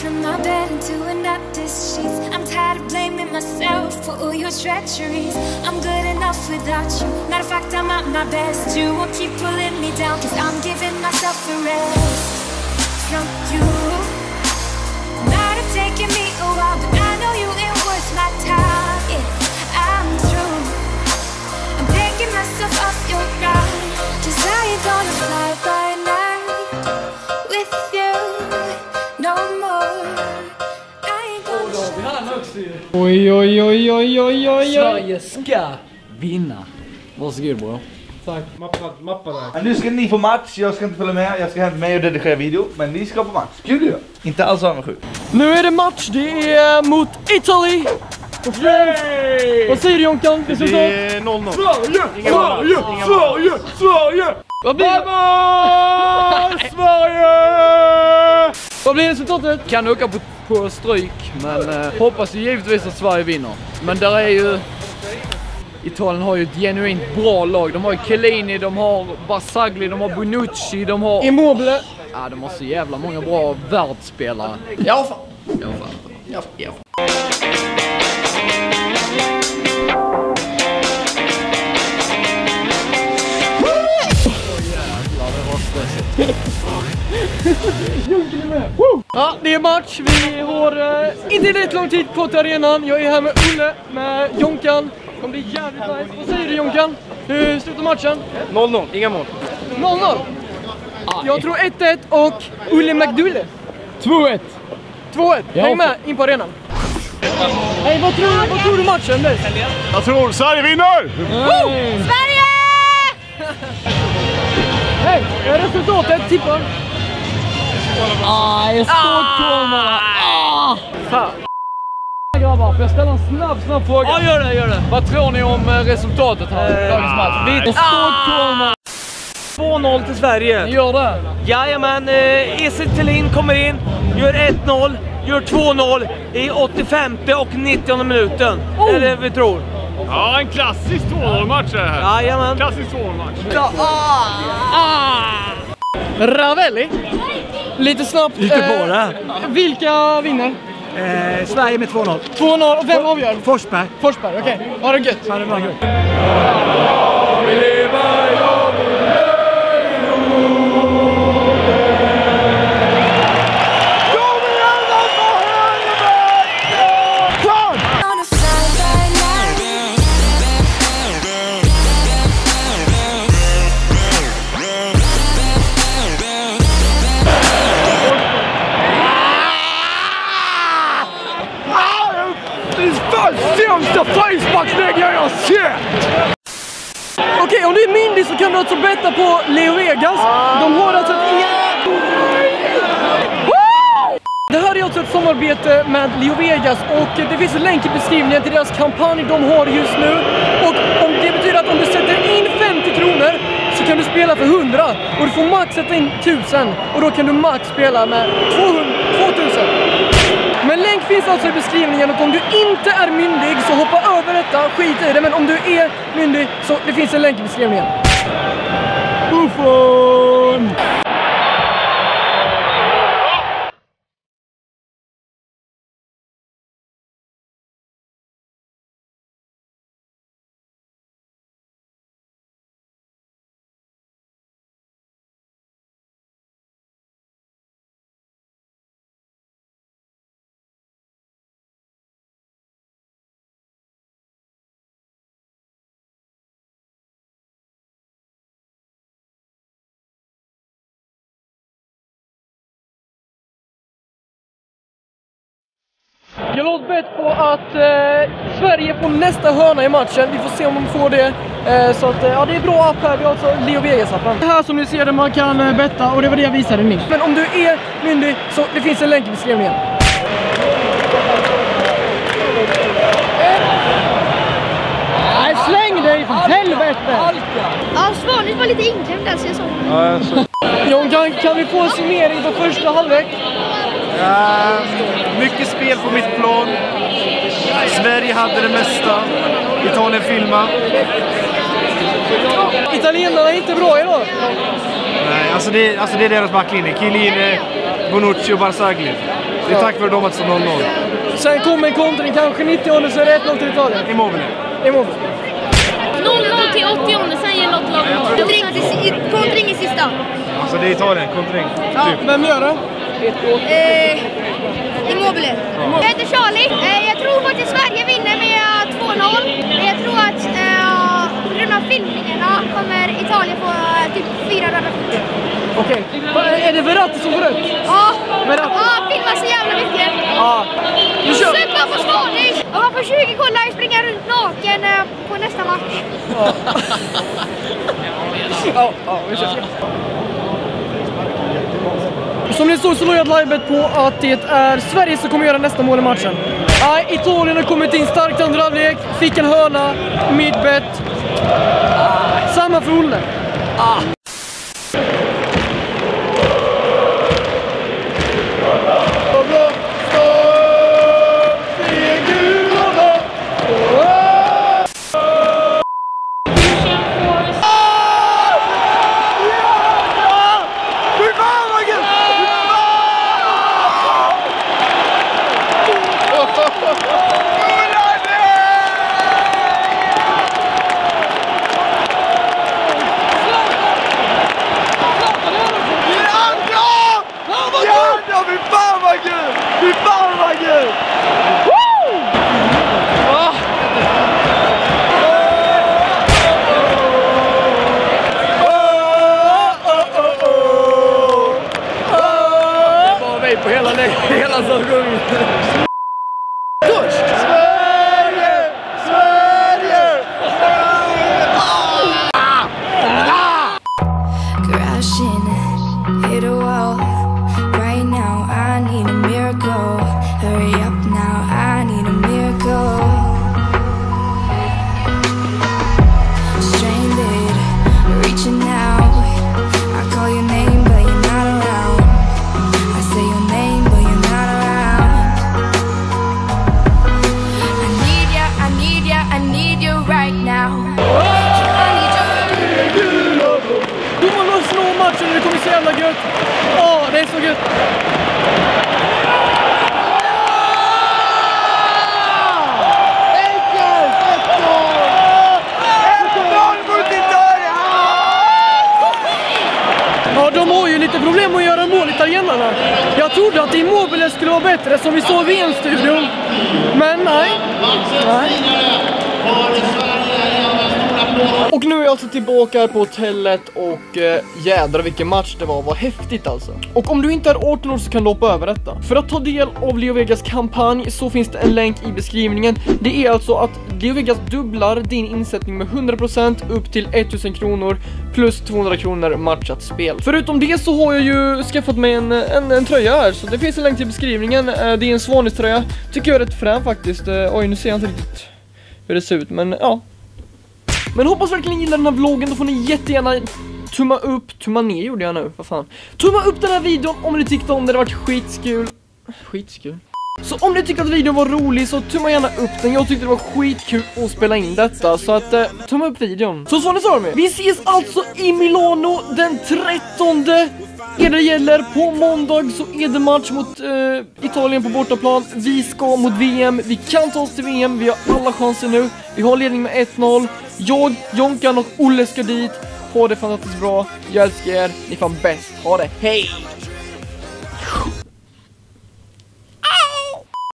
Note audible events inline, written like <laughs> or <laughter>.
from my bed into another's sheets. I'm tired of blaming myself for all your treacheries. I'm good enough without you. Matter of fact, I'm at my best. You won't keep pulling me down, cause I'm giving myself a rest from you. Might have taken me a while, but I know you ain't worth my time. Yeah, I'm through. I'm taking myself off your ride. Cause I ain't gonna fly by night with you no Oj, oj, oj, oj, oj, oj, oj. Sverige ska vinna. Varsågod bror. Tack, mappa, mappa där. Men nu ska ni få match, jag ska inte följa med, jag ska hämta mig och redigera video. Men ni ska på match, kul ju! Inte alls avundsjuk. Nu är det match, det är mot Italy! Och. Vad säger du Jonkan? Resultat? är 0-0. Sverige! Sverige! Sverige! Sverige! Vad blir det? Sverige! Vad blir resultatet? Kan åka på, på stryk, men eh, hoppas ju givetvis att Sverige vinner. Men där är ju... Italien har ju ett genuint bra lag. De har ju Chiellini, de har Barzagli, de har Bonucci, de har... Immobile. Ja, de har så jävla många bra världsspelare. Ja fan. Ja, fan. Ja, ja. Ja, det är match. Vi har eh, inte rätt lång tid till arenan. Jag är här med Olle, med Jonkan. Det kommer bli jävligt nice. Vad säger du Jonkan? Hur slutar matchen? 0-0, inga mål. 0-0. Jag tror 1-1 och Olle McDulle. 2-1. 2-1. Häng med in på arenan. Hej, vad tror, vad tror du matchen blir? Jag tror Sverige vinner! Sverige! Hej, resultatet tippar. Ah, jag Stockholmare. Ah! Fan. Grabbar, får jag ställa en snabb, snabb fråga? Ja, gör det, gör det. Vad tror ni om eh, resultatet här i dagens match? Vi Stockholmare. 2-0 till Sverige. Ni gör det? Jajamän, eh, Ese Thelin kommer in, gör 1-0, gör 2-0 i 85 och 90 minuten. Det är det vi tror. Ja, en klassisk 2-0-match är det här. Jajamän. Klassisk 2-0-match. Ravelli. Lite snabbt. Lite eh, bara. Vilka vinner? Eh, Sverige med 2-0. 2-0 och vem avgör? Forsberg. Forsberg, okej. Ha det gött. Ja, det var Sämsta frisparksläggare jag sett! Okej, om du är myndig så kan du alltså betta på Leo Vegas. De har alltså ett e- Det här är alltså ett samarbete med Leo Vegas och det finns en länk i beskrivningen till deras kampanj de har just nu. Och om det betyder att om du sätter in 50 kronor så kan du spela för 100 och du får max sätta in 1000 och då kan du max spela med 200, 2000. Men länk finns alltså i beskrivningen och om du inte är myndig så hoppa över detta, skit i det. Men om du är myndig så det finns en länk i beskrivningen. Buffon! Jag låt bett på att eh, Sverige får nästa hörna i matchen. Vi får se om de får det. Eh, så att, eh, ja, det är bra app här. Vi har alltså Leo Vegas-appen. Det här som ni ser där man kan eh, betta och det var det jag visade nyss. Men om du är myndig så det finns en länk i beskrivningen. Nej, släng dig för helvete! Ja, Svanligt var lite inklämd där så jag såg. John, kan, kan vi få en summering på första halvlek? Mycket spel på mittplan. Sverige hade det mesta. Italien filma. Italienarna är inte bra idag. Nej, alltså det, alltså det är deras backlinje. Chiellini, Bonucci och Barzagli. Det är tack vare dem att det står 0-0. Sen kommer en kontring, kanske 90 så är det 1-0 till Italien. Immobile. Immobile. 0-0 till 80 sen ger något lag till- kontring i sista. Alltså det är Italien, kontring. Typ. Vem gör det? Eh, Immobile. Jag heter Charlie. Eh, jag tror faktiskt Sverige vinner med 2-0. Jag tror att eh, på grund av filmningarna kommer Italien få eh, typ fyra röda kort. Okej. Va- Är det Verratti som får rött? Ja, Verratti? ja filma så jävla mycket. Ja. Nu kör vi! Supa på skånish! Och man 20 kolla springa runt naken eh, på nästa match. Ja, <laughs> ja, vi kör. Som ni såg så låg jag ett livebet på att det är Sverige som kommer göra nästa mål i matchen. Nej, Italien har kommit in starkt andra halvlek, fick en hörna, midbet. Samma för Olle. Ja, fy fan vad kul! Fy fan vad kul! Bara vi på hela, hela säsongen. Sverige! You right now. Du need you. Domaren matchen det kommer så jävla gött. Åh, det är så gött. De har ju lite problem att göra mål, italienarna. Jag trodde att Immobile skulle vara bättre, som vi såg i VM-studion. Men nej. nej. Och nu är jag alltså tillbaka här på hotellet och eh, jädrar vilken match det var, vad häftigt alltså. Och om du inte är 18 år så kan du hoppa över detta. För att ta del av Leo Vegas kampanj så finns det en länk i beskrivningen. Det är alltså att Leo Vegas dubblar din insättning med 100% upp till 1000 kronor plus 200 kronor matchat spel. Förutom det så har jag ju skaffat mig en, en, en tröja här, så det finns en länk till beskrivningen. Eh, Det är en Svanis-tröja, tycker jag är rätt frän faktiskt. Eh, Oj, nu ser jag inte riktigt hur det ser ut, men ja, men hoppas verkligen ni gillar den här vloggen, då får ni jättegärna tumma upp, tumma ner gjorde jag nu, vad fan. Tumma upp den här videon om ni tyckte om den, det har varit skitskul. Skitskul? Så om ni tyckte att videon var rolig så tumma gärna upp den, jag tyckte det var skitkul att spela in detta, så att eh, tumma upp videon. Så Svanis Army, vi ses alltså i Milano den 13 är det gäller. På måndag så är det match mot eh, Italien på bortaplan. Vi ska mot VM. Vi kan ta oss till VM. Vi har alla chanser nu. Vi har ledning med 1-0. Jag, Jonkan och Olle ska dit. Ha det fantastiskt bra. Jag älskar er. Ni är fan bäst. Ha det. Hej!